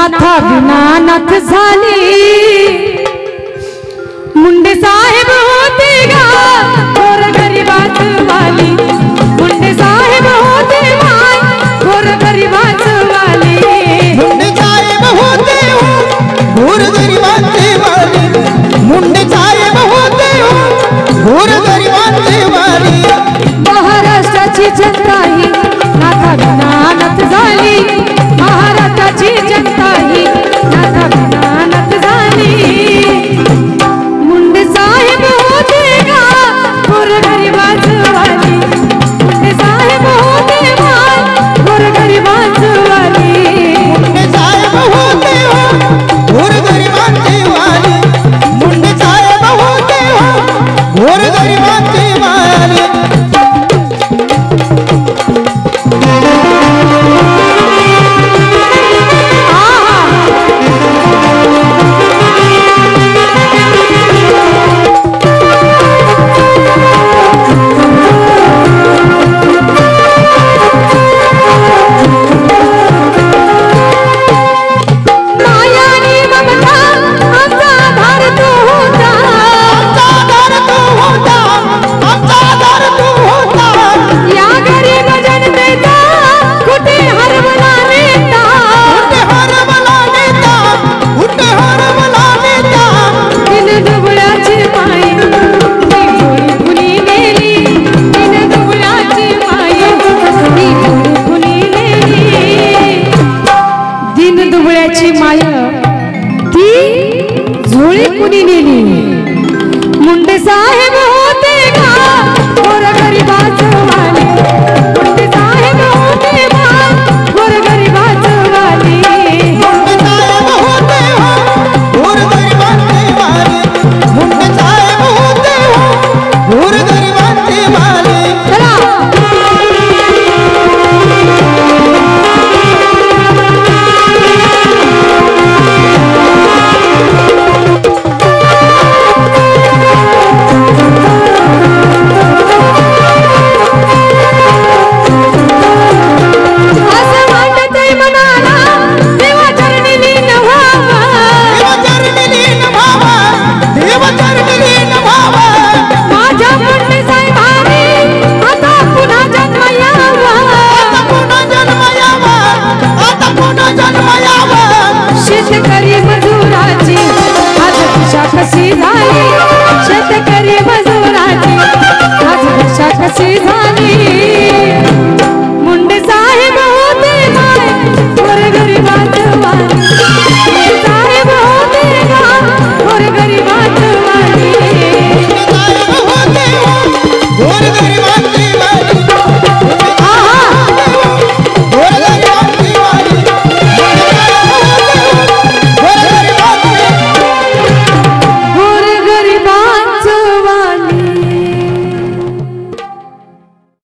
नाथा विनानथ झाली झोली कुनी मुंडे साहेब होते qué carisma.